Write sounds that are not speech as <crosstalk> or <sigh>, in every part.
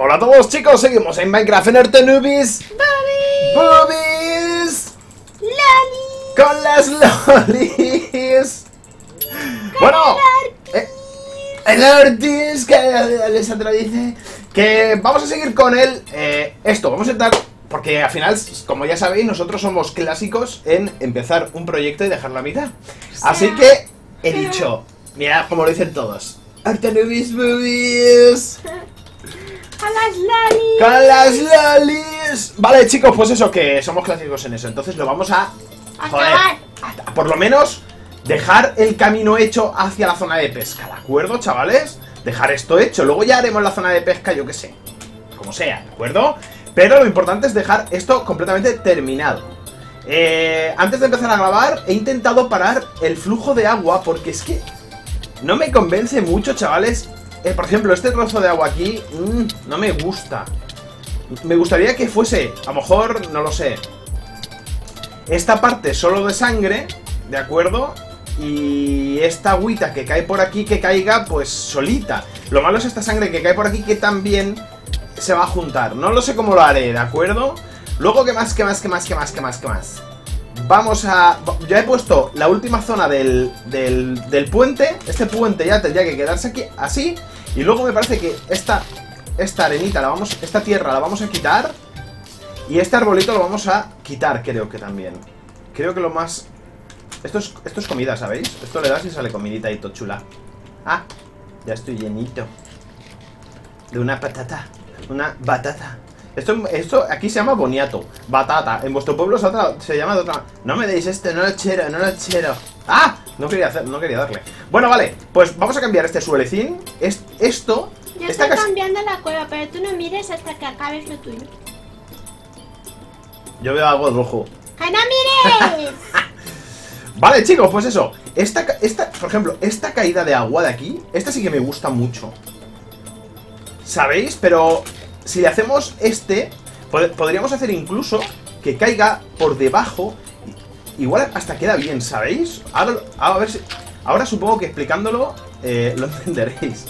Hola a todos chicos, seguimos en Minecraft en Earth Nubis ¡Bobby! Boobies ¡Lali! con las lolis. Bueno, eh, el Artis que Alessandra dice que vamos a seguir con el eh, esto, vamos a intentar porque al final, como ya sabéis, nosotros somos clásicos en empezar un proyecto y dejarlo a mitad. Así que he dicho, mira como lo dicen todos. Artenubis Boobies. <laughs> ¡A las Lali! ¡Con las lolis! Vale, chicos, pues eso, que somos clásicos en eso. Entonces lo vamos a. Joder, a- por lo menos dejar el camino hecho hacia la zona de pesca, ¿de acuerdo, chavales? Dejar esto hecho. Luego ya haremos la zona de pesca, yo qué sé. Como sea, ¿de acuerdo? Pero lo importante es dejar esto completamente terminado. Eh, antes de empezar a grabar, he intentado parar el flujo de agua porque es que no me convence mucho, chavales. Eh, por ejemplo, este trozo de agua aquí mm, no me gusta. Me gustaría que fuese, a lo mejor, no lo sé. Esta parte solo de sangre, ¿de acuerdo? Y esta agüita que cae por aquí, que caiga pues solita. Lo malo es esta sangre que cae por aquí que también se va a juntar. No lo sé cómo lo haré, ¿de acuerdo? Luego, ¿qué más, qué más, qué más, qué más, qué más, qué más? Vamos a... Ya he puesto la última zona del, del, del puente. Este puente ya tendría que quedarse aquí así. Y luego me parece que esta, esta arenita, la vamos, esta tierra la vamos a quitar. Y este arbolito lo vamos a quitar, creo que también. Creo que lo más... Esto es, esto es comida, ¿sabéis? Esto le das y sale comidita y todo chula. Ah, ya estoy llenito. De una patata. Una batata. Esto, esto aquí se llama boniato. Batata. En vuestro pueblo se llama de otra. No me deis este, no lo chero, no lo chero. ¡Ah! No quería hacer, no quería darle. Bueno, vale. Pues vamos a cambiar este suelecín. Es, esto. Yo estoy cambiando la cueva, pero tú no mires hasta que acabes lo tuyo. Yo veo algo rojo. ¡Que no mires! <laughs> Vale, chicos, pues eso. Esta, esta, por ejemplo, esta caída de agua de aquí, esta sí que me gusta mucho. ¿Sabéis? Pero si le hacemos este, pod- podríamos hacer incluso que caiga por debajo. Igual hasta queda bien, ¿sabéis? Ahora, a ver si, ahora supongo que explicándolo eh, lo <laughs> entenderéis.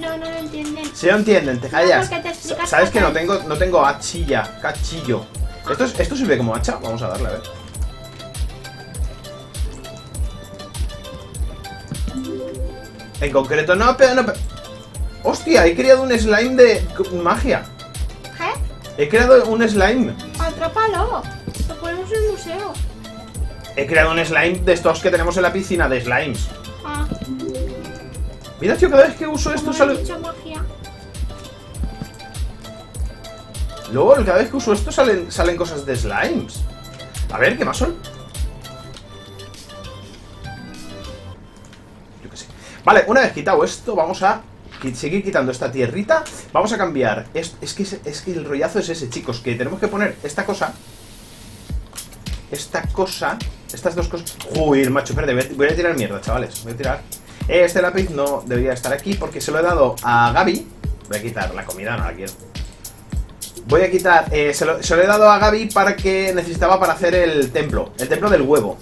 No, no lo entienden. Si lo entienden, te callas. te Sabes que no tengo, no tengo hachilla, cachillo. ¿Esto, es- ¿Esto sirve como hacha? Vamos a darle, a ver. En concreto, no, pero no. pero- ¡Hostia! He creado un slime de magia. ¿Qué? He creado un slime. Atrápalo. Lo ponemos en el museo. He creado un slime de estos que tenemos en la piscina de slimes. Ah, Mira, tío, cada vez que uso esto sale. magia. LOL, cada vez que uso esto salen, salen cosas de slimes. A ver, ¿qué más son? Yo qué sé. Vale, una vez quitado esto, vamos a seguir quitando esta tierrita. Vamos a cambiar. Es, es que, es, es que el rollazo es ese, chicos, que tenemos que poner esta cosa. Esta cosa. Estas dos cosas. Uy, macho, espérate, voy a- tirar mierda, chavales. Voy a tirar. Este lápiz no debería estar aquí porque se lo he dado a Gaby. Voy a quitar la comida, no la quiero. Voy a quitar, eh, se, lo, he dado a Gaby para que necesitaba para hacer el templo, el templo del huevo.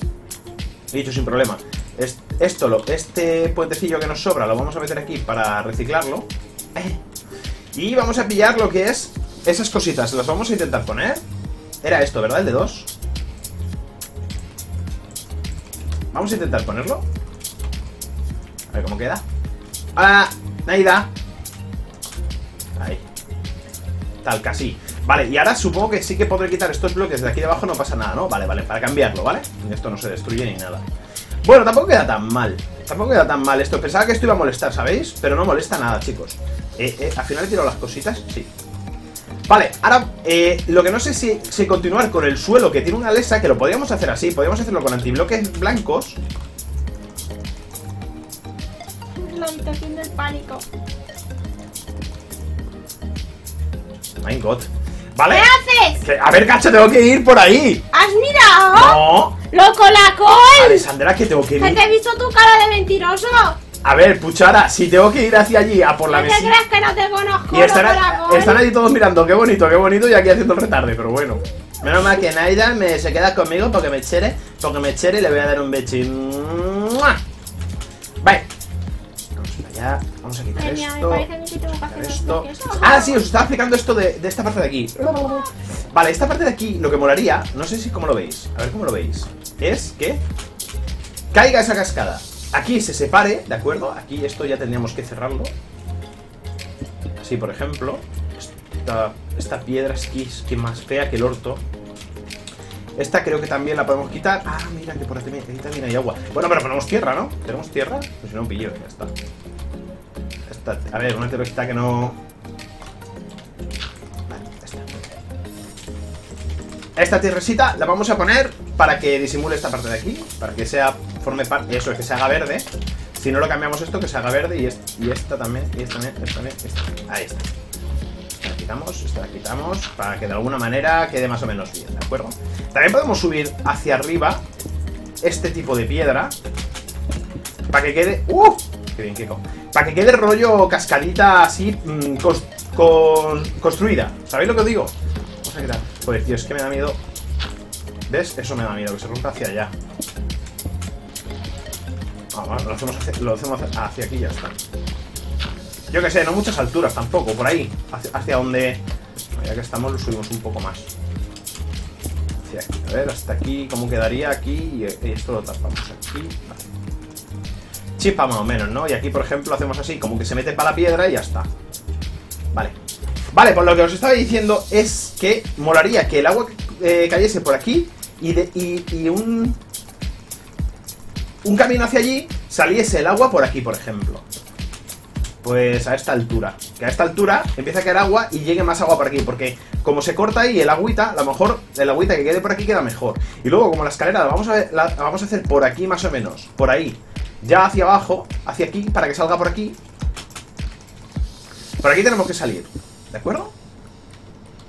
He dicho sin problema. Es- esto, lo, este puentecillo que nos sobra, lo vamos a meter aquí para reciclarlo. Eh. Y vamos a pillar lo que es esas cositas, las vamos a intentar poner. Era esto, ¿verdad? El de dos. Vamos a intentar ponerlo. A ver cómo queda. ¡Ah! Naida. Ahí. Tal, casi. Vale, y ahora supongo que sí que podré quitar estos bloques de aquí de abajo, no pasa nada, ¿no? Vale, vale, para cambiarlo, ¿vale? Esto no se destruye ni nada. Bueno, tampoco queda tan mal. Tampoco queda tan mal esto. Pensaba que esto iba a molestar, ¿sabéis? Pero no molesta nada, chicos. Eh, eh, al final he tirado las cositas, sí. Vale, ahora, eh, lo que no sé si, si continuar con el suelo que tiene una lesa, que lo podríamos hacer así, podríamos hacerlo con antibloques blancos. La habitación del pánico. My God. ¿Vale? ¿Qué haces? Que- a ver, cacho, tengo que ir por ahí. ¿Has mirado? No. ¡Loco la col! Alessandra, que tengo que ¿Que ir. te he visto tu cara de mentiroso? A ver, Puchara, si tengo que ir hacia allí a por la ¿No te mesita. crees que no te conozco? Y están, allí todos mirando, qué bonito, qué bonito, y aquí haciendo el retarde, pero bueno. Menos mal que Naida me, se queda conmigo porque me chere, porque me chere y le voy a dar un bechín. ¡Mua! Vale. Vamos para Ya, vamos a quitar Ay, esto. que tengo que hacer esto. Ah, sí, os estaba explicando esto de, de esta parte de aquí. Vale, esta parte de aquí, lo que molaría, no sé si cómo lo veis, a ver cómo lo veis, es que caiga esa cascada. Aquí se separe, ¿de acuerdo? Aquí esto ya tendríamos que cerrarlo. Así, por ejemplo. Esta, piedra es que, más fea que el orto. Esta creo que también la podemos quitar. Ah, mira, que por aquí, también hay agua. Bueno, pero ponemos tierra, ¿no? ¿Tenemos tierra? Pues si no, pillo, ya está. A ver, una tierrita que no... Vale, ya está. Esta tierrecita la vamos a poner para que disimule esta parte de aquí. Para que sea, forme parte, eso, que se haga verde. Si no lo cambiamos esto, que se haga verde y, est- y esta también, y esta también, esta también, esta. Ahí está. Esta la quitamos, esta la quitamos, para que de alguna manera quede más o menos bien, ¿de acuerdo? También podemos subir hacia arriba este tipo de piedra. Para que quede... ¡Uh! ¡Qué bien, Kiko! Para que quede rollo cascadita así mm, con- construida. ¿Sabéis lo que os digo? Vamos a quitar. Joder, tío, es que me da miedo. ¿Ves? Eso me da miedo, que se rompa hacia allá. Ah, lo hacemos hacia, lo hacemos hacia, aquí ya está. Yo que sé, no muchas alturas tampoco, por ahí. Hacia, hacia donde. Ya que estamos, lo subimos un poco más. Hacia aquí. A ver, hasta aquí, ¿cómo quedaría aquí? Y, esto lo tapamos aquí. Vale. Chispa más o menos, ¿no? Y aquí, por ejemplo, hacemos así, como que se mete para la piedra y ya está. Vale. Vale, pues lo que os estaba diciendo es que molaría que el agua eh, cayese por aquí y, de, y un, un camino hacia allí saliese el agua por aquí, por ejemplo. Pues a esta altura. Que a esta altura empieza a caer agua y llegue más agua por aquí. Porque como se corta ahí el agüita, a lo mejor el agüita que quede por aquí queda mejor. Y luego, como la escalera la vamos a, vamos a hacer por aquí más o menos. Por ahí. Ya hacia abajo, hacia aquí, para que salga por aquí. Por aquí tenemos que salir. ¿De acuerdo?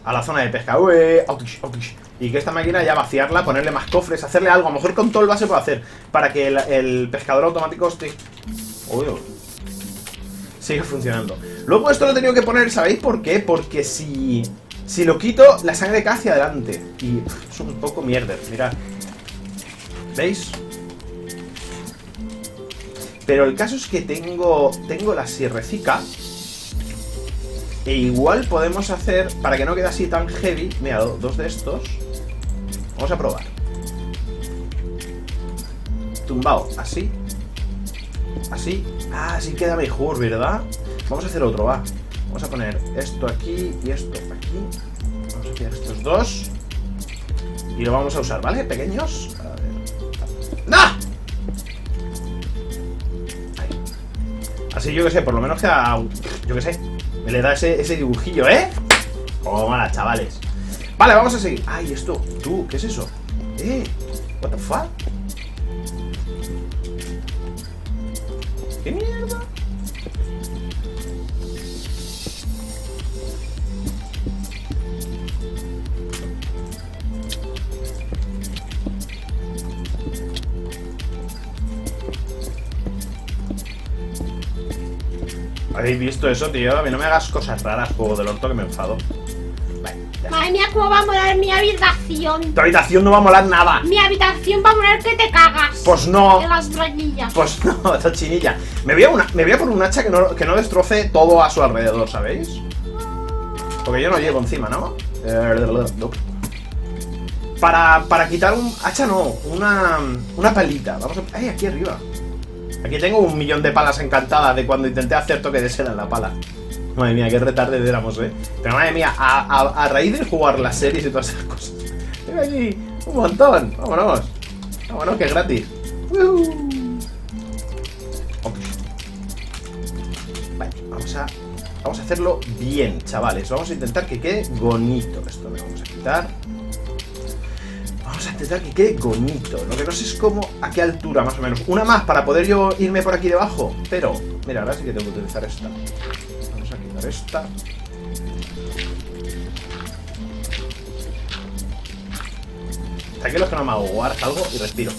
A la zona de pesca. Ué, autish, autish. Y que esta máquina ya vaciarla, ponerle más cofres, hacerle algo. A lo mejor con todo el base puede hacer. Para que el, pescador automático esté. Uy. Sigue funcionando. Luego esto lo he tenido que poner, ¿sabéis por qué? Porque si. Si lo quito, la sangre cae hacia adelante. Y es un poco mierder, mirad. ¿Veis? Pero el caso es que tengo. Tengo la sierrecica. E igual podemos hacer. Para que no quede así tan heavy. Mira, do- dos de estos. Vamos a probar. Tumbado, así. Así. Ah, así queda mejor, ¿verdad? Vamos a hacer otro, va. Vamos a poner esto aquí y esto aquí. Vamos a hacer estos dos. Y lo vamos a usar, ¿vale? Pequeños. A ver. ¡No! Ahí. Así yo que sé, por lo menos queda. Yo que sé. Me le da ese, ese dibujillo, ¿eh? Como mala, chavales. Vale, vamos a seguir. Ay, esto. Tú, ¿qué es eso? Eh. What the fuck? ¿Qué mierda? ¿Habéis visto eso, tío? A mí no me hagas cosas raras, juego del orto, que me enfado. Vale, ya está. Madre mía, cómo va a molar mi habitación. Tu habitación no va a molar nada. Mi habitación va a molar que te cagas. Pues no. En las brañillas. Pues <laughs> no, esta chinilla. Me voy a, una, me voy a por un hacha que no, que no destroce todo a su alrededor, ¿sabéis? Porque yo no llevo encima, ¿no? No. Para, para quitar un... Hacha no, una, una palita. Vamos a... ¡Ay, aquí arriba! Aquí tengo un millón de palas encantadas de cuando intenté hacer toque de seda en la pala. Madre mía, qué retarde éramos, ¿eh? Pero madre mía, a, raíz de jugar las series y todas esas cosas. <laughs> Tengo aquí un montón. Vámonos. Vámonos, que es gratis. ¡Woo! Ok. Vale, vamos a, vamos a hacerlo bien, chavales. Vamos a intentar que quede bonito. Esto lo vamos a quitar. Vamos a intentar que quede bonito. Lo que no sé es cómo, a qué altura más o menos. Una más para poder yo irme por aquí debajo. Pero, mira, ahora sí que tengo que utilizar esta. Vamos a quitar esta. Tranquilos que no me hago guard algo y respiro.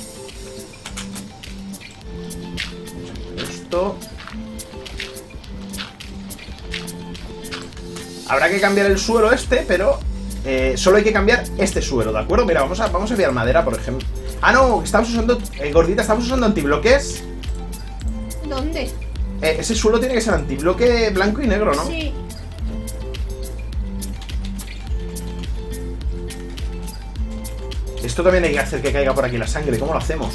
Vamos a quitar esto. Habrá que cambiar el suelo este, pero eh, solo hay que cambiar este suelo, ¿de acuerdo? Mira, vamos a, vamos a enviar madera, por ejemplo. Ah, no, estamos usando, eh, gordita, estamos usando antibloques. ¿Dónde? Eh, ese suelo tiene que ser antibloque blanco y negro, ¿no? Sí. Esto también hay que hacer que caiga por aquí la sangre. ¿Cómo lo hacemos?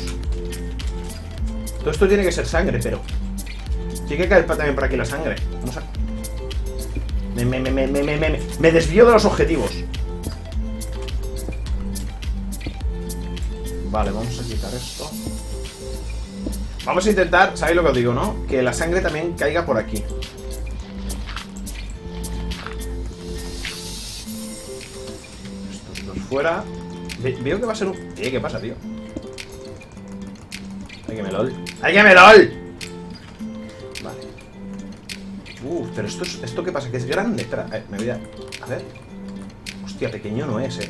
Todo esto tiene que ser sangre, pero... Tiene que caer también por aquí la sangre. Vamos a... Me, me, me, me, me, me, me desvío de los objetivos. Vale, vamos a quitar esto. Vamos a intentar, ¿sabéis lo que os digo, no? Que la sangre también caiga por aquí. Estos dos fuera. Ve- veo que va a ser un... Eh, ¿Qué pasa, tío? ¡Ay, que me lol! ¡Ay, que me lol! Vale. Uf, pero esto, es- ¿esto qué pasa? Que es grande. Espera, eh, me voy a... A ver. Hostia, pequeño no es, eh.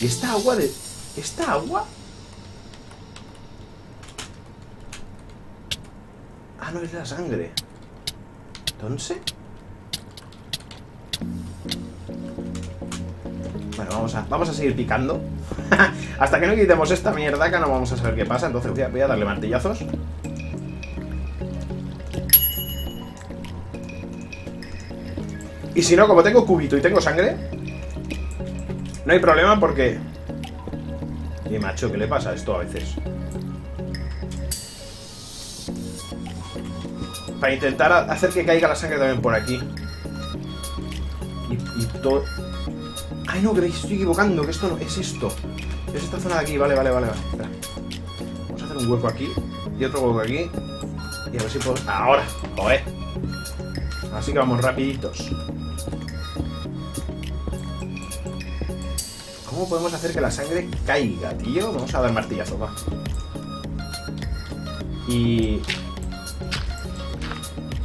¿Y esta agua de...? ¿Esta agua? Ah, no es la sangre. Entonces... Bueno, vamos a, vamos a seguir picando. <laughs> Hasta que no quitemos esta mierda, que no vamos a saber qué pasa. Entonces voy a, voy a darle martillazos. Y si no, como tengo cubito y tengo sangre, no hay problema porque... Y macho, ¿qué le pasa a esto a veces? Para intentar hacer que caiga la sangre también por aquí. Y, todo... Ay, no, que me estoy equivocando, que esto no... Es esto. Es esta zona de aquí, vale, vale, vale, vale. Vamos a hacer un hueco aquí y otro hueco aquí. Y a ver si puedo... Ahora, joder. Así que vamos rapiditos. ¿Cómo podemos hacer que la sangre caiga, tío? Vamos a dar martillazo, va. Y...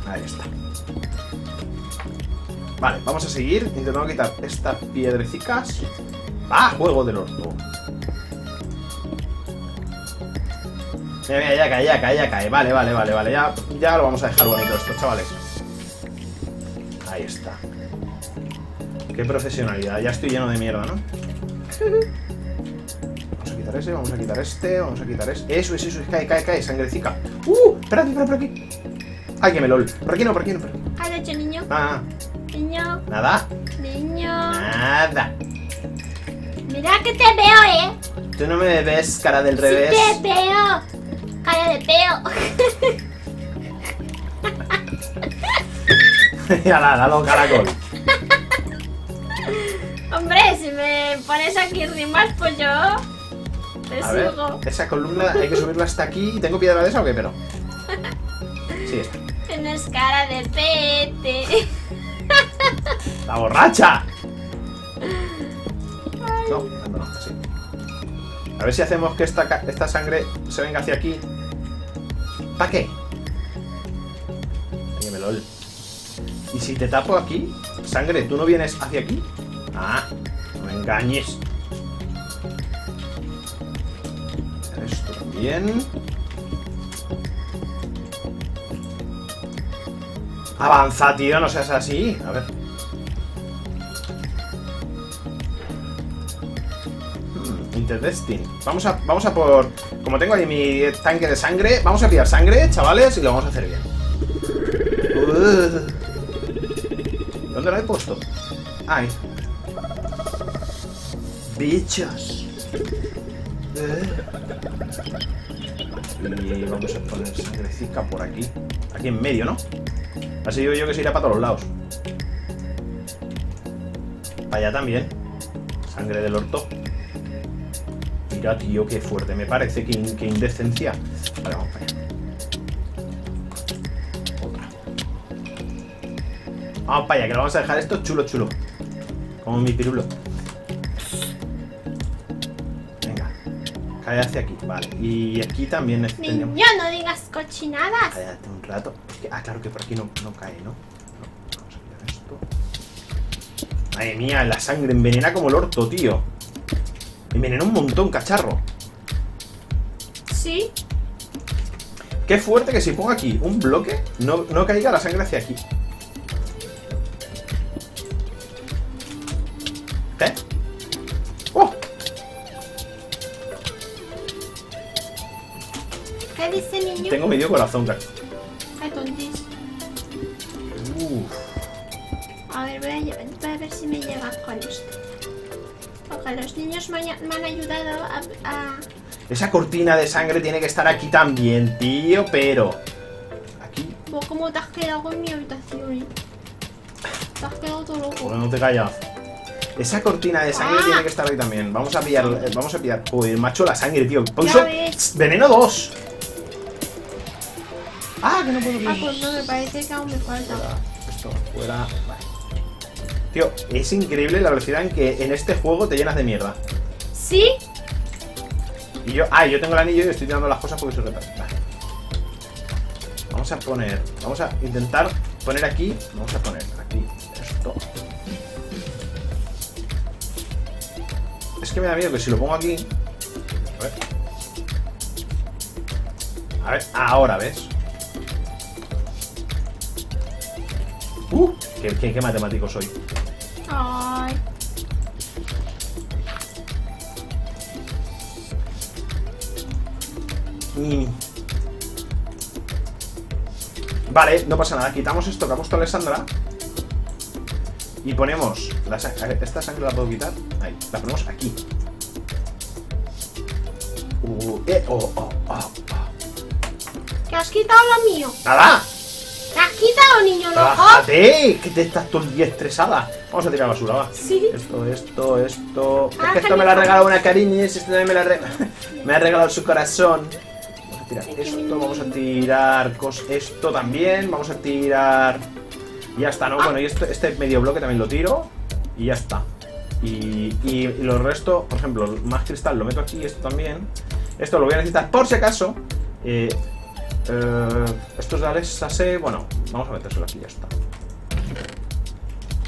Ahí está. Vale, vamos a seguir intentando quitar estas piedrecicas. ¡Ah! Juego del orto. Mira, mira, ya cae, ya cae, ya cae. Vale, vale, vale, vale. Ya, ya lo vamos a dejar bonito esto, chavales. Ahí está. Qué profesionalidad. Ya estoy lleno de mierda, ¿no? Vamos a quitar ese, vamos a quitar este, vamos a quitar este. Eso es, eso es, cae, cae, cae, sangrecica. ¡Uh! Espérate, espera, por aquí. ¡Ay, que me lol! Por aquí no, por aquí no, por aquí. ¿Qué has hecho, niño? Ah, Niño, nada, niño. nada. Mira que te veo, ¿eh? Tú no me ves, cara del Sí revés. te veo. Cara de peo. <laughs> La, la loca, la col. Hombre, si me pones aquí rimas, pues yo te A ver, sigo. esa columna hay que subirla hasta aquí. ¿Tengo piedra de esa o qué? Pero. <laughs> Sí, está. Tienes cara de pete. <laughs> ¡La borracha! No, no. A ver si hacemos que esta, esta sangre se venga hacia aquí. ¿Para qué? Ay, me lol. ¿Y si te tapo aquí? Sangre, ¿tú no vienes hacia aquí? Ah, no me engañes. Esto también. Avanza, tío, no seas así. A ver. Hmm, Interesting. Vamos a, vamos a por... Como tengo ahí mi tanque de sangre, vamos a pillar sangre, chavales, y lo vamos a hacer bien. ¿Dónde lo he puesto? Ahí. Bichos. Eh. Y vamos a poner sangrecita por aquí. Aquí en medio, ¿no? Así digo yo que se irá para todos lados. Para allá también. Sangre del orto. Mira, tío, qué fuerte me parece. Qué, in- qué indecencia. Vale, vamos para allá. Otra. Vamos para allá, que lo vamos a dejar esto chulo, chulo. Como mi pirulo. Cae hacia aquí. Vale. Y aquí también. Niño, no digas cochinadas. Cállate un rato. Es ah, claro que por aquí no, no cae, ¿no? No, Vamos a quitar esto. Madre mía, la sangre envenena como el orto, tío. Envenena un montón, cacharro. Sí. Qué fuerte que si pongo aquí un bloque, no, no caiga la sangre hacia aquí. corazón, Gato. Ay, tontis. Uf. A ver, voy a, voy a ver si me lleva con esto. Porque los niños me, me han ayudado a, a... Esa cortina de sangre tiene que estar aquí también, tío, pero... Aquí... ¿Vos cómo te has quedado con mi habitación? Te has quedado todo loco. Bueno, no te callas. Esa cortina de sangre ah. tiene que estar ahí también. Vamos a pillar... Eh, vamos a pillar... Uy, macho, la sangre, tío. Veneno 2. Ah, que no puedo Ah, pues no, me parece que aún me falta. Fuera, esto, fuera. Vale. Tío, es increíble la velocidad en que en este juego te llenas de mierda. ¿Sí? Y yo, ah, yo tengo el anillo y estoy tirando las cosas porque soy retrasado. Vale. Vamos a poner, vamos a intentar poner aquí, vamos a poner aquí esto. Es que me da miedo que si lo pongo aquí, a ver, a ver, ahora ves. Uh, qué, qué- qué matemático soy. Ay. Mm. Vale, no pasa nada. Quitamos esto que ha puesto Alessandra. Y ponemos... La sa- ¿Esta sangre la puedo quitar? Ahí. La ponemos aquí. Uh, eh, oh, oh, oh, oh. ¿Qué has quitado lo mío? ¡Nada! ¿Qué has quitado, niño loco? ¡Bájate! Que te estás todo el día estresada. Vamos a tirar basura, va. Sí. Esto, esto, esto. Es Ah, que esto me lo ha regalado una cariño. Este también me, la re- <laughs> me ha regalado su corazón. Vamos a tirar esto, vamos a tirar cos- esto también. Vamos a tirar. Y ya está, ¿no? Bueno, y esto- este medio bloque también lo tiro. Y ya está. Y, y, y lo resto, por ejemplo, más cristal lo meto aquí, esto también. Esto lo voy a necesitar por si acaso. Eh, eh, estos de Alexa C, bueno, vamos a metérselo aquí, ya está.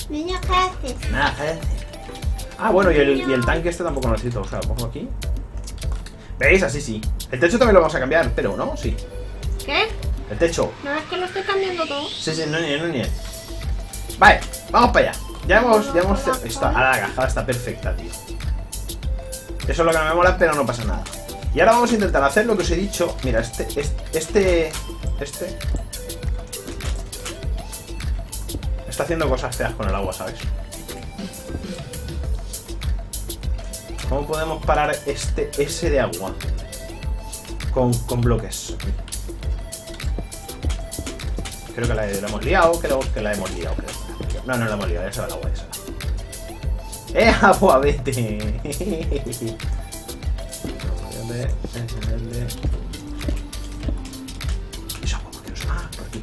Niño, ¿qué haces? Nada, cállate. Ah, bueno, y el, y el tanque este tampoco lo necesito. O sea, lo pongo aquí. ¿Veis? Así sí. El techo también lo vamos a cambiar, pero ¿no? Sí. ¿Qué? El techo. No es que lo estoy cambiando todo. Sí, sí, no, ni, no, ni. Vale, vamos para allá. Ya hemos, ya hemos. Está, ahora la cajada está perfecta, tío. Eso es lo que no me mola, pero no pasa nada. Y ahora vamos a intentar hacer lo que os he dicho. Mira, este, este, este, este. Está haciendo cosas feas con el agua, ¿sabes? ¿Cómo podemos parar este ese de agua? Con, con bloques. Creo que la, hemos liado, creo que la hemos liado. No, no la hemos liado, se va el agua, va. ¡Eh, agua, vete! <laughs> Esa agua, que no se va, por aquí.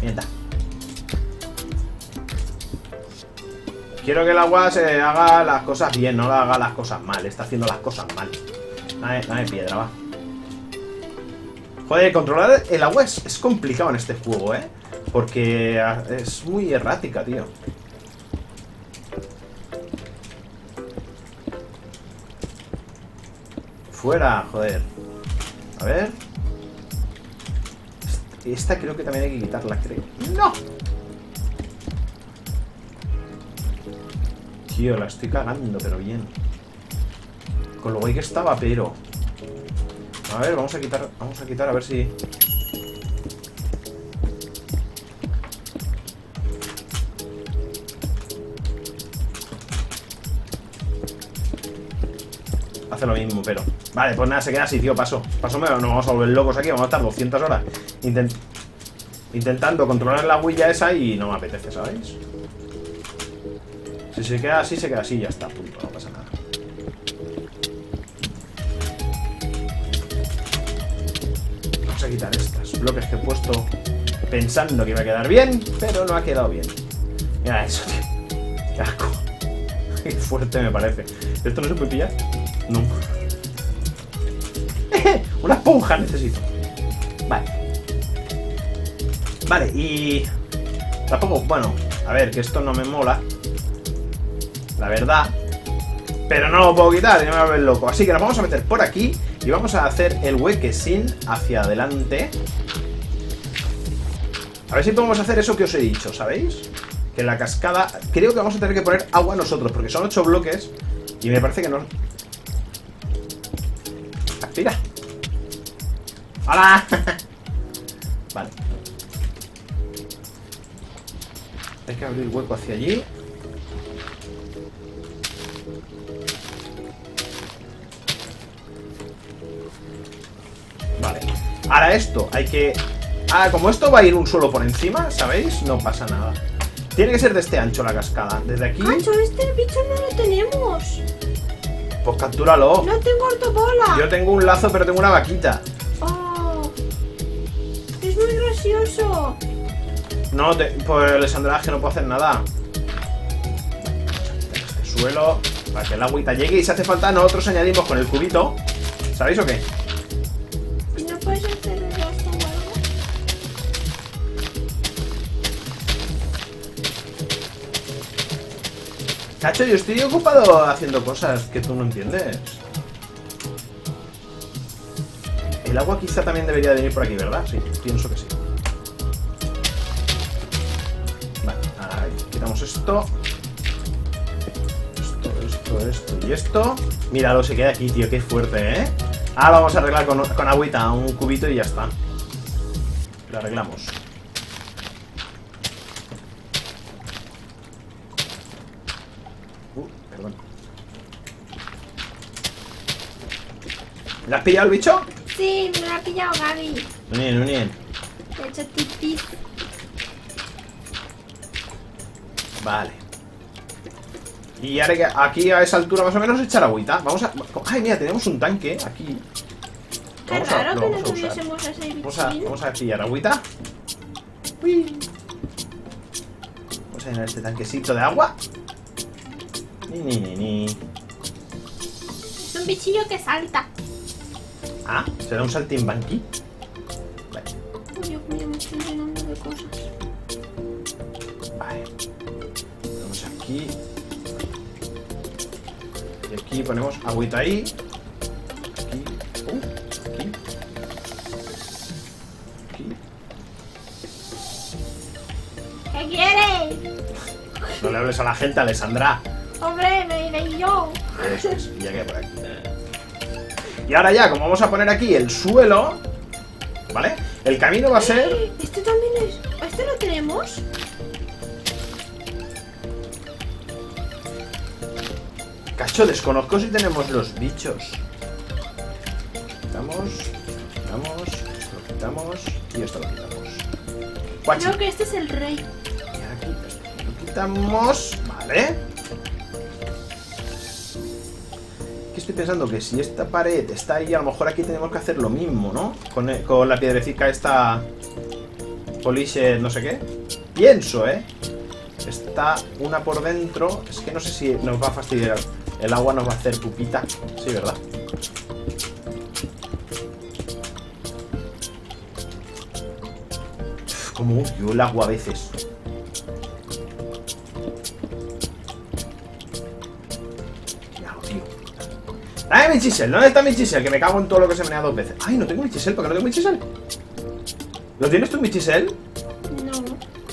Mienta. Quiero que el agua se haga las cosas bien, no haga las cosas mal. Está haciendo las cosas mal. Dame, dame piedra, va. Joder, controlar el agua es, es complicado en este juego, ¿eh? Porque ah, es muy errática, tío. Fuera, joder. A ver. Esta creo que también hay que quitarla, creo. ¡No! Tío, la estoy cagando, pero bien. Con lo guay que estaba, pero... A ver, vamos a quitar, vamos a quitar a ver si... Pero... Vale, pues nada, se queda así, tío, paso. Paso, nos vamos a volver locos aquí, vamos a estar 200 horas intent- intentando controlar la huella esa y no me apetece, ¿sabéis? Si se queda así, se queda así y ya está, punto, no pasa nada. Vamos a quitar estos bloques que he puesto pensando que iba a quedar bien, pero no ha quedado bien. Mira eso, tío. Qué asco. <laughs> Qué fuerte me parece. ¿Esto no se puede pillar? No. Una esponja necesito. Vale. Vale, y... Tampoco, bueno, a ver, que esto no me mola. La verdad. Pero no lo puedo quitar, y no me voy a volver loco. Así que nos vamos a meter por aquí y vamos a hacer el huequecín hacia adelante. A ver si podemos hacer eso que os he dicho, ¿sabéis? Que en la cascada... Creo que vamos a tener que poner agua nosotros, porque son ocho bloques y me parece que no... ¡Aspira! ¡Hola! <laughs> vale. Hay que abrir hueco hacia allí. Vale. Ahora esto, hay que... Ah, como esto va a ir un suelo por encima, ¿sabéis? No pasa nada. Tiene que ser de este ancho la cascada. Desde aquí, Cacho, este bicho no lo tenemos. pues captúralo. No tengo autobola. Yo tengo un lazo, pero tengo una vaquita. Gracioso. No, te, pues Alessandra, es que no puedo hacer nada. Este suelo, para que el agüita llegue y si hace falta nosotros añadimos con el cubito. ¿Sabéis o qué? ¿Y no puedes hacer esto o algo? Cacho, yo estoy ocupado haciendo cosas que tú no entiendes. El agua quizá también debería de venir por aquí, ¿verdad? Sí, pienso que sí. Esto. Esto, esto, esto y esto. Míralo, se queda aquí, tío, qué fuerte, ¿eh? Ahora vamos a arreglar con, con agüita un cubito y ya está. Lo arreglamos. Uh, perdón. ¿Le has pillado el bicho? Sí, me lo ha pillado Gaby. Unien, unien. He hecho tipis. Vale. Y ahora que aquí a esa altura más o menos echar agüita. Vamos a... Ay, mira, tenemos un tanque aquí. Qué Vamos a- raro lo que no vamos a usar. Vamos a, bichín. vamos a pillar agüita. Uy. Vamos a llenar este tanquecito de agua. Ni, ni, ni, ni. Es un bichillo que salta. Ah, será un saltimbanqui. Vale. Dios mío, me estoy llenando de cosas. Vale. Ponemos aquí. Y aquí ponemos agüita ahí. Aquí. Uh, aquí. Aquí. ¿Qué quieres? No le hables a la gente, Alessandra. Hombre, me iré yo. Eso es, y ya queda por aquí. Y ahora ya, como vamos a poner aquí el suelo, ¿vale? El camino va a ser... Este también es. ¿Este lo tenemos? Cacho, desconozco si tenemos los bichos. Quitamos, quitamos, lo quitamos y esto lo quitamos. Guachi. Creo que este es el rey. Y aquí esto lo quitamos, ¿vale? Que estoy pensando que si esta pared está ahí, a lo mejor aquí tenemos que hacer lo mismo, ¿no? Con, eh, con la piedrecica esta... Polished no sé qué. Pienso, ¿eh? Está una por dentro. Es que no sé si nos va a fastidiar. El agua nos va a hacer pupita. Sí, ¿verdad? Como odio el agua a veces. ¡Dame mi chisel! ¿Dónde está mi chisel? Que me cago en todo lo que se menea dos veces. ¡Ay, no tengo mi chisel! ¿Por qué no tengo mi chisel? ¿Lo tienes tú mi chisel? No.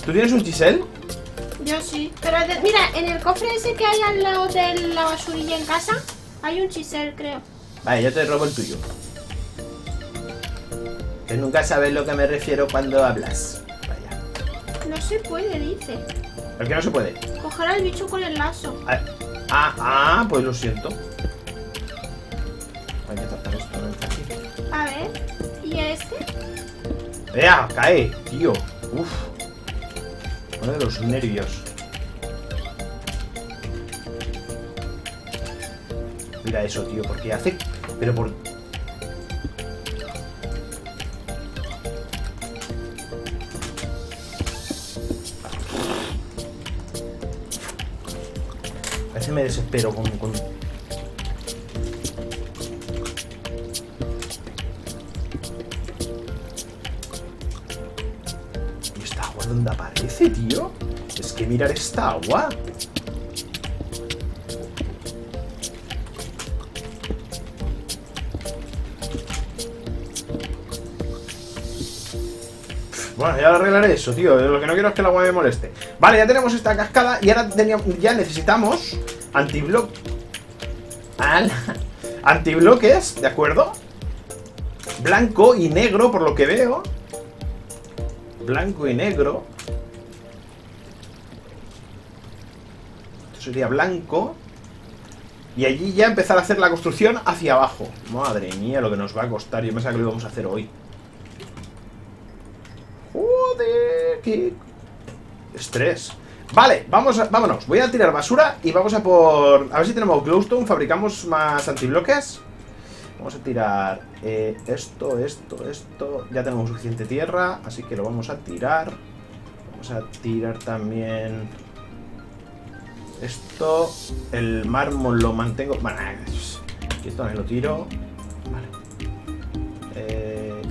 ¿Tú tienes un chisel? Sí. Pero de- mira, en el cofre ese que hay al lado de la basurilla en casa, hay un chisel, creo. Vale, yo te robo el tuyo. Que nunca sabes lo que me refiero cuando hablas. Vaya. No se puede, dice. ¿Por qué no se puede? Coger al bicho con el lazo. Ah, ah, ah, pues lo siento. Hay que tratar esto aquí. A ver. ¿Y este? ¡Vea! ¡Cae! Tío. Uf. Uno de los nervios. Mira eso, tío, porque hace. Pero por. A veces me desespero con, con- ¿Y esta agua dónde aparece, tío? Es que mirar esta agua. Bueno, ya arreglaré eso, tío. Lo que no quiero es que el agua me moleste. Vale, ya tenemos esta cascada y ahora teníamos- ya necesitamos antiblock. Al- <laughs> Antibloques, ¿de acuerdo? Blanco y negro, por lo que veo. Blanco y negro. Esto sería blanco. Y allí ya empezar a hacer la construcción hacia abajo. Madre mía, lo que nos va a costar. Yo pensaba que lo íbamos a hacer hoy. Estrés. Vale, vamos a- vámonos. Voy a tirar basura y vamos a por... A ver si tenemos glowstone. Fabricamos más antibloques. Vamos a tirar eh, esto, esto, esto. Ya tenemos suficiente tierra, así que lo vamos a tirar. Vamos a tirar también esto. El mármol lo mantengo. Bueno, esto también lo tiro. Vale.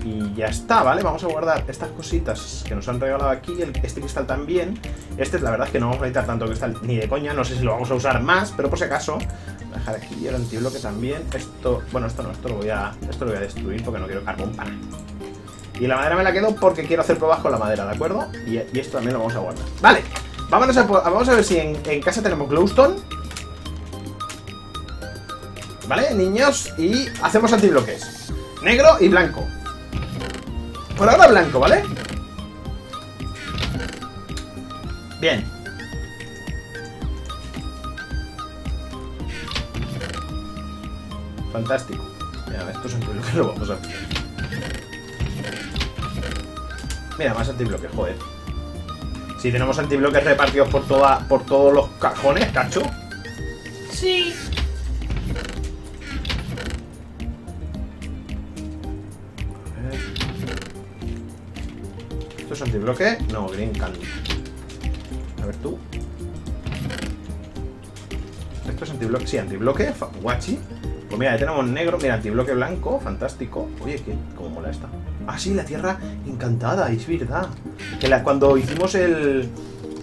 Y ya está, ¿vale? Vamos a guardar estas cositas que nos han regalado aquí. este cristal también. Este, la verdad es que no vamos a necesitar tanto cristal ni de coña. No sé si lo vamos a usar más, pero por si acaso. Voy a dejar aquí el antibloque también. Esto, bueno, esto no, esto lo voy a, esto lo voy a destruir porque no quiero carbón para. Y la madera me la quedo porque quiero hacer pruebas con la madera, ¿de acuerdo? Y, esto también lo vamos a guardar. Vale, a, vamos a ver si en, en casa tenemos glowstone. ¿Vale, niños? Y hacemos antibloques. Negro y blanco. Por ahora blanco, ¿vale? Bien. Fantástico. Mira, esto es antibloques, <laughs> lo vamos a hacer. Mira, más antibloques, joder. Si tenemos antibloques repartidos por toda, por todos los cajones, cacho. Sí. ¿Esto es antibloque? No, green candy. A ver tú. Esto es antibloque. Sí, antibloque. Guachi. Pues mira, ya tenemos negro. Mira, antibloque blanco. Fantástico. Oye, que cómo mola esta. Ah, sí, la tierra encantada. Es verdad. Que la, cuando hicimos el.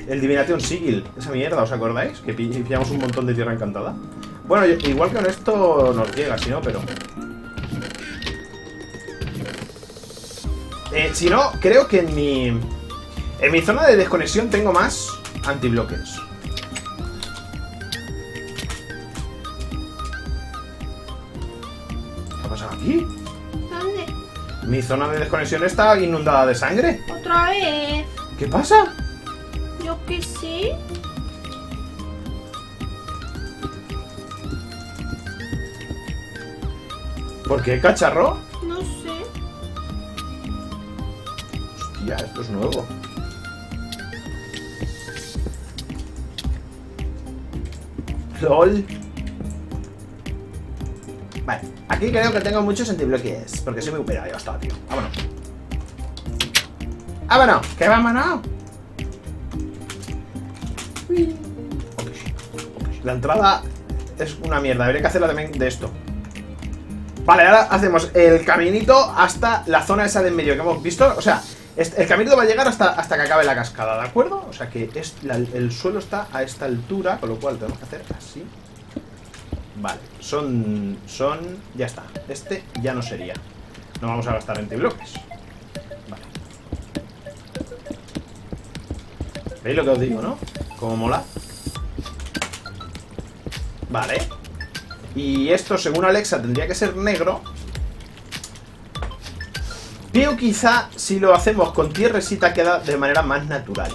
El Divination Sigil. Esa mierda, ¿os acordáis? Que pi- pillamos un montón de tierra encantada. Bueno, igual que con esto nos llega, si no, pero. Si no, creo que en mi. En mi zona de desconexión tengo más antibloques. ¿Qué ha pasado aquí? ¿Dónde? Mi zona de desconexión está inundada de sangre. Otra vez. ¿Qué pasa? Yo qué sé. ¿Por qué, cacharro? Hostia, esto es nuevo. LOL. Vale, aquí creo que tengo muchos antibloques. Porque soy muy upera, ya está, tío. Vámonos. ¡Vámonos! ¡Que vámonos! La entrada es una mierda. Habría que hacerla también de esto. Vale, ahora hacemos el caminito hasta la zona esa de en medio que hemos visto. O sea, el caminito va a llegar hasta, hasta que acabe la cascada, ¿de acuerdo? O sea que el suelo está a esta altura, con lo cual tenemos que hacer así. Vale, son... son... ya está. Este ya no sería. No vamos a gastar antibloques. Vale. ¿Veis lo que os digo, no? Como mola. Vale. Y esto, según Alexa, tendría que ser negro. Pero quizá si lo hacemos con tierresita queda de manera más natural.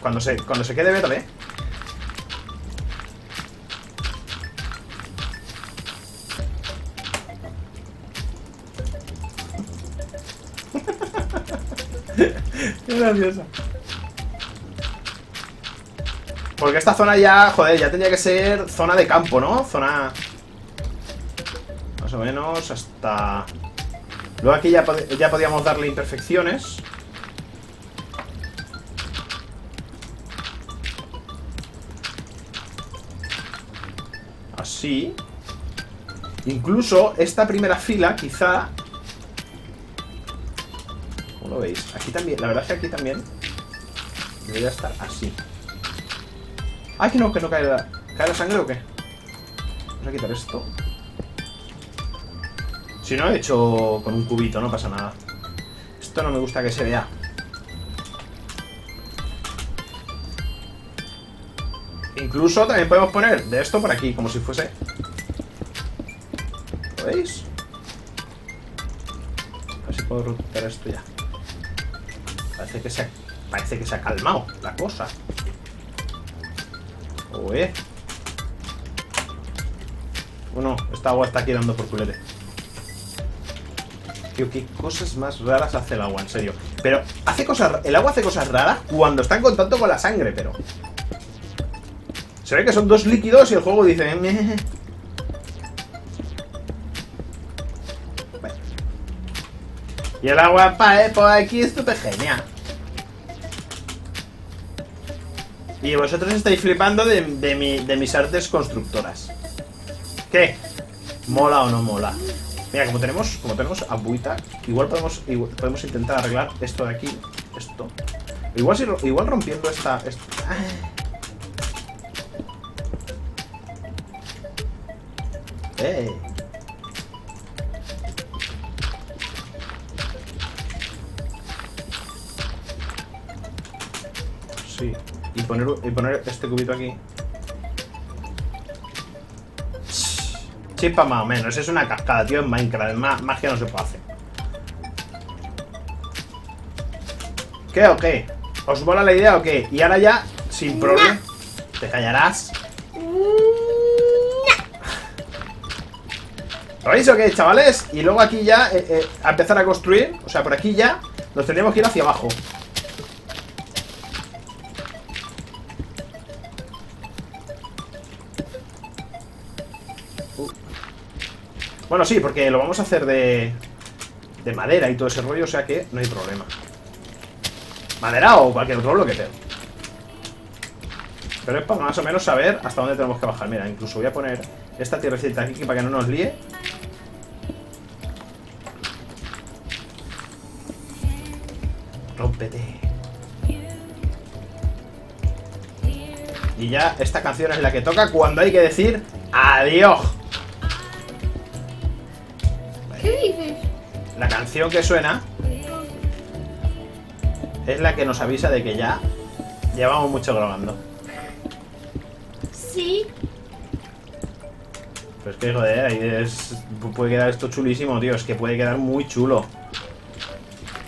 Cuando se, cuando se quede verde. <laughs> Qué graciosa. Porque esta zona ya, joder, ya tendría que ser zona de campo, ¿no? Zona... Más o menos hasta... Luego aquí ya, pod- podíamos darle imperfecciones. Así. Incluso esta primera fila, quizá... ¿Cómo lo veis? Aquí también, la verdad es que aquí también debería estar así. ¡Ay, que no, que no cae la... ¿Cae la sangre o qué? Vamos a quitar esto. Si no, he hecho con un cubito, no pasa nada. Esto no me gusta que se vea. Incluso también podemos poner de esto por aquí, como si fuese... ¿Lo veis? A ver si puedo rotar esto ya. Parece que se ha, parece que se ha calmado la cosa. Oe. Oh, no, esta agua está aquí por culete. Tío, qué cosas más raras hace el agua, en serio. Pero hace cosas. El agua hace cosas raras cuando está en contacto con la sangre, pero. Se ve que son dos líquidos y el juego dice. "Meh". Y el agua pa, eh, por aquí es genial. Y vosotros estáis flipando de mis artes constructoras. ¿Qué? ¿Mola o no mola? Mira, como tenemos, como tenemos agüita, igual podemos, podemos intentar arreglar esto de aquí, esto. Igual igual rompiendo esta. esta-. ¡Eh! Sí. Y poner, y poner este cubito aquí. Chispa más o menos, es una cascada, tío, en Minecraft. Más, magia no se puede hacer. ¿Qué o qué? ¿Os mola la idea o qué? Y ahora ya, sin problema. Te callarás. ¿Lo veis o qué, chavales? Y luego aquí ya, eh, eh, a empezar a construir. O sea, por aquí ya nos tendríamos que ir hacia abajo. Bueno, sí, porque lo vamos a hacer de, de madera y todo ese rollo, o sea que no hay problema. Madera o cualquier otro bloque, pero. Pero es para más o menos saber hasta dónde tenemos que bajar. Mira, incluso voy a poner esta tierrecita aquí para que no nos líe. Rómpete. Y ya esta canción es la que toca cuando hay que decir adiós. Canción que suena es la que nos avisa de que ya llevamos mucho grabando. Sí. Pero es que, joder, ahí es, puede quedar esto chulísimo, tío. Es que puede quedar muy chulo.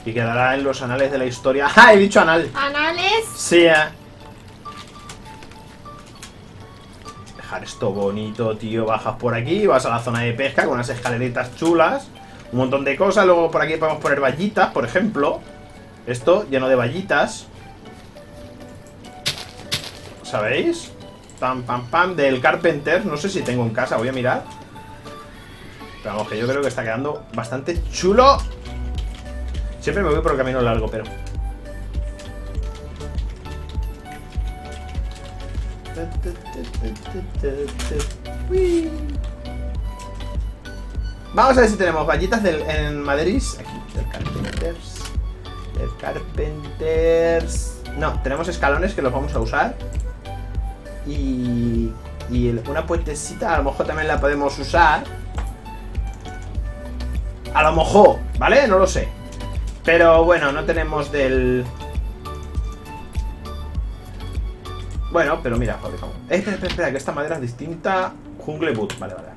Y quedará en los anales de la historia. <laughs> ¡Ah! He dicho anal. Anales. Sí, eh. Dejar esto bonito, tío. Bajas por aquí, vas a la zona de pesca con unas escaleritas chulas. Un montón de cosas. Luego por aquí podemos poner vallitas, por ejemplo. Esto lleno de vallitas. ¿Sabéis? Pam, pam, pam. Del Carpenter. No sé si tengo en casa, voy a mirar. Pero vamos, que yo creo que está quedando bastante chulo. Siempre me voy por el camino largo, pero. Uy. Vamos a ver si tenemos vallitas en Madrid. Aquí, del Carpenters. Del Carpenters. No, tenemos escalones que los vamos a usar. Y. Y una puentecita a lo mejor también la podemos usar. A lo mejor, ¿vale? No lo sé. Pero bueno, no tenemos del. Bueno, pero mira, fabricamos. Espera, espera, espera, que esta madera es distinta. Jungle Boot, vale, vale.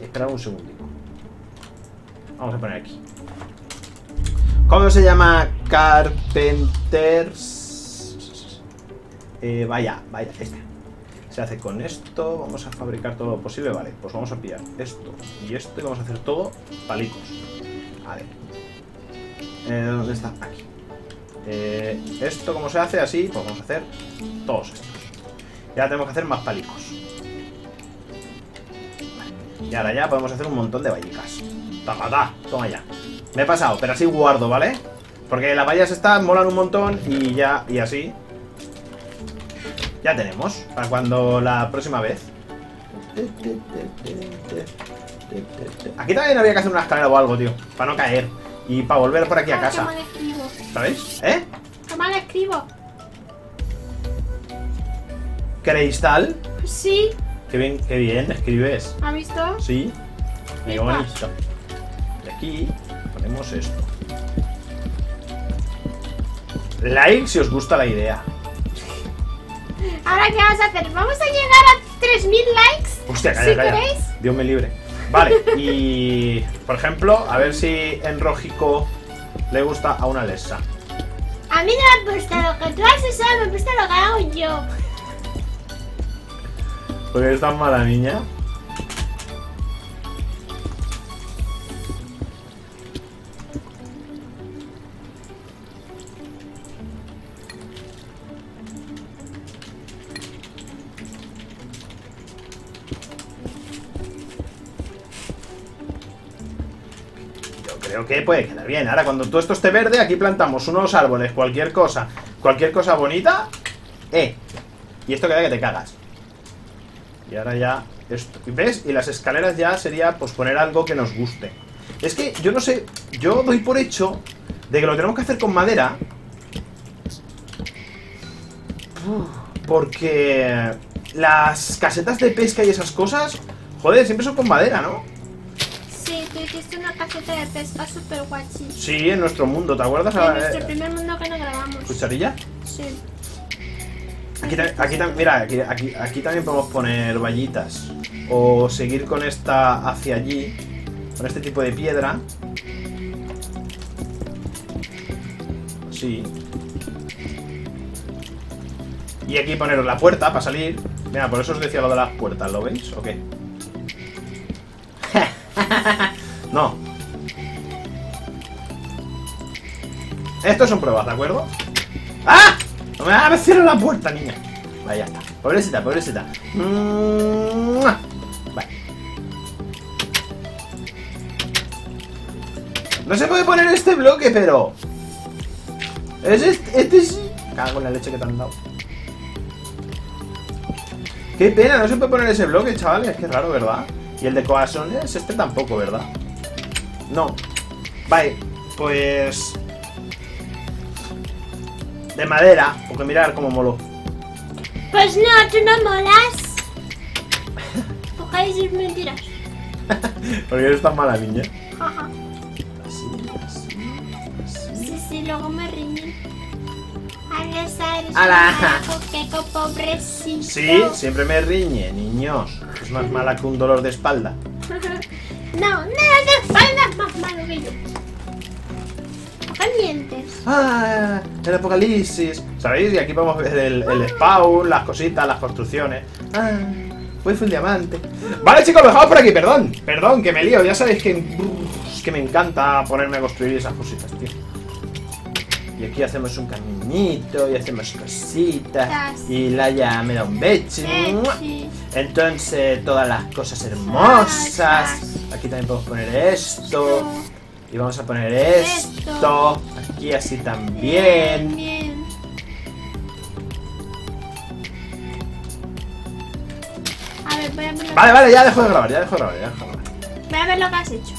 Espera un segundito. Vamos a poner aquí. ¿Cómo se llama Carpenters? Eh, vaya, vaya, este. Se hace con esto. Vamos a fabricar todo lo posible. Vale, pues vamos a pillar esto y esto y vamos a hacer todo palicos. Vale. Eh, ¿Dónde está? Aquí. Eh, esto, como se hace así, pues vamos a hacer todos estos. Y ahora tenemos que hacer más palicos. Y ahora ya podemos hacer un montón de vallicas. Toma, ta, toma ya. Me he pasado, pero así guardo, ¿vale? Porque las vallas estas molan un montón y ya, y así. Ya tenemos, para cuando la próxima vez. Aquí también había que hacer una escalera o algo, tío. Para no caer. Y para volver por aquí a casa. ¿Sabéis? ¿Eh? Qué mal escribo. Cristal. Sí. Qué bien, qué bien escribes. ¿Ha visto? Sí. Bonito. Y ponemos esto. Like si os gusta la idea. Ahora, ¿qué vamos a hacer? Vamos a llegar a 3.000 likes. Hostia, calla, Si calla. queréis. Dios me libre. Vale, y por ejemplo, a ver si en Rojico le gusta a una Lesa. A mí no me gusta lo que tú haces, solo me gusta lo que hago yo. Porque es tan mala niña. Puede quedar bien. Ahora, cuando todo esto esté verde, aquí plantamos unos árboles, cualquier cosa, cualquier cosa bonita. ¡Eh! Y esto queda que te cagas. Y ahora ya... Esto, ¿Ves? Y las escaleras ya sería pues poner algo que nos guste. Es que yo no sé, yo doy por hecho de que lo tenemos que hacer con madera. Porque las casetas de pesca y esas cosas, joder, siempre son con madera, ¿no? Sí, tú hiciste una de pesca súper guachi. Sí, en nuestro mundo, ¿te acuerdas? En Ah, nuestro eh, primer mundo que no grabamos. ¿Cucharilla? Sí. Aquí, aquí mira, aquí, aquí, aquí también podemos poner vallitas. O seguir con esta hacia allí. Con este tipo de piedra. Así. Y aquí poner la puerta para salir. Mira, por eso os decía lo de las puertas, ¿lo veis? ¿O qué? Estos son pruebas, ¿de acuerdo? ¡Ah! Ah, me cierra la puerta, niña. Vale, ya está. Pobrecita, pobrecita. Vale. No se puede poner este bloque, pero... Es este, este sí. Cago en la leche que te han dado. Qué pena, no se puede poner ese bloque, chavales. Qué raro, ¿verdad? Y el de corazones, este tampoco, ¿verdad? No. Vale, pues... De madera, porque mirar cómo moló. Pues no, tú no molas. Porque decir mentiras. Porque eres tan mala niña. Así, así, así. Sí, sí, luego me riñen. ¡Hala! queco pobrecito. Sí, siempre me riñe, niños. Es más mala que un dolor de espalda. <laughs> No, nada de espalda es más malo que yo. ¡Ah! El apocalipsis. ¿Sabéis? Y aquí podemos ver el, el spawn, las cositas, las construcciones. ¡Ah! Fue el diamante. Vale, chicos, lo dejamos por aquí. Perdón, perdón, que me lío. Ya sabéis que, que me encanta ponerme a construir esas cositas, tío. Y aquí hacemos un caminito y hacemos cositas. Y Laia me da un. Sí. Entonces, todas las cosas hermosas. Aquí también podemos poner esto. Y vamos a poner esto. Aquí así Bien, también. bien. A ver, voy a ver Vale, vale, ya dejo de grabar, ya dejo de grabar, ya dejo de grabar. voy a ver lo que has hecho.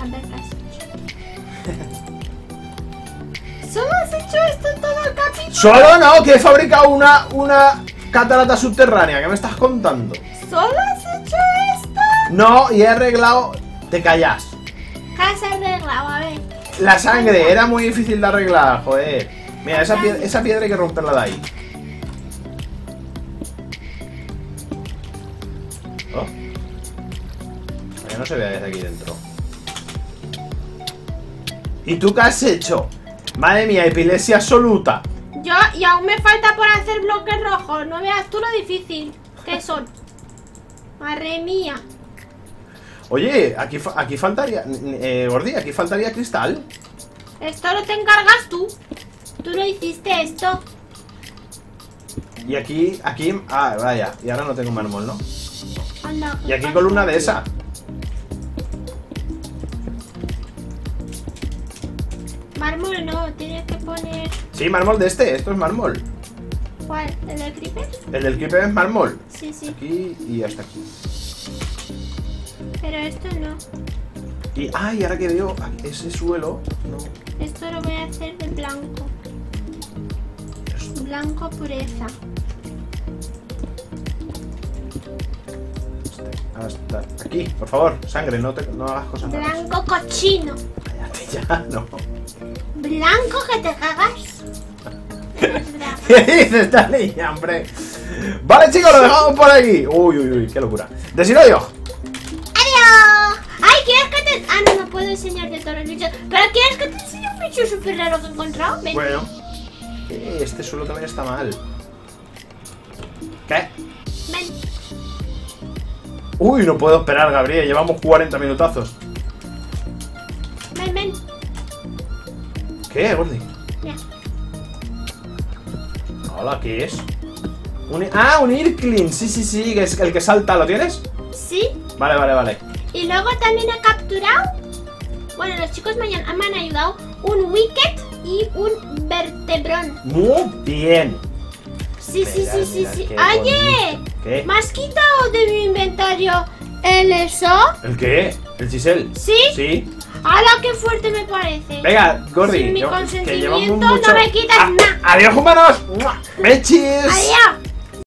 A ver qué has hecho. <laughs> ¿Solo has hecho esto en todo el capítulo? Solo no, que he fabricado una, una catarata subterránea. ¿Qué me estás contando? ¿Solo has hecho esto? No, y he arreglado. Te callas. ¿Qué has arreglado? A ver. La sangre era muy difícil de arreglar, joder. Mira, esa piedra, esa piedra hay que romperla de ahí. Oh. Ya no se ve desde aquí dentro. ¿Y tú qué has hecho? Madre mía, epilepsia absoluta. Yo, y aún me falta por hacer bloques rojos. No veas tú lo difícil que son. Madre mía. Oye, aquí, fa- aquí faltaría. Eh, Gordi, aquí faltaría cristal. Esto lo te encargas tú. Tú lo hiciste esto. Y aquí, aquí. Ah, vaya. Y ahora no tengo mármol, ¿no? Anda, Y aquí columna de esa. Mármol no, tienes que poner. Sí, mármol de este. Esto es mármol. ¿Cuál? ¿El del creeper? El del creeper es mármol. Sí, sí. Aquí y hasta aquí. Pero esto no. Y, ah, y ahora que veo ese suelo. No. Esto lo voy a hacer de blanco. Blanco pureza. Hasta aquí, por favor, sangre, no, te, no hagas cosas malas. Blanco cochino. Cállate ya, <laughs> no. Blanco que te cagas. <laughs> ¿Qué dices esta niña, hombre? Vale, chicos, lo dejamos por aquí. Uy, uy, uy, qué locura. Desiroyo. Enseñarte todos los bichos. ¿Pero quieres que te enseñe un bicho súper raro que he encontrado? Ven. Bueno. Eh, este suelo también está mal. ¿Qué? Ven. Uy, no puedo esperar, Gabriel. Llevamos 40 minutazos. Ven, ven. ¿Qué, Gordy? Mira. Hola, ¿qué es? Un, ah, un Irklin. Sí, sí, sí, que es el que salta. ¿Lo tienes? ¿Sí? Vale, vale, vale. Y luego también he capturado. Bueno, los chicos me, han- me han ayudado. Un wicket y un vertebrón. Muy bien. Sí, sí, sí, sí, mira, sí. Oye. ¿Qué? ¿me has quitado de mi inventario el eso? ¿El qué? ¿El chisel? ¿Sí? Sí. ¡Hala, qué fuerte me parece! Venga, Gordy. Sin mi yo- consentimiento llevamos no mucho- me quitas Ah, nada. ¡Adiós, humanos! ¡Bechis! ¡Adiós!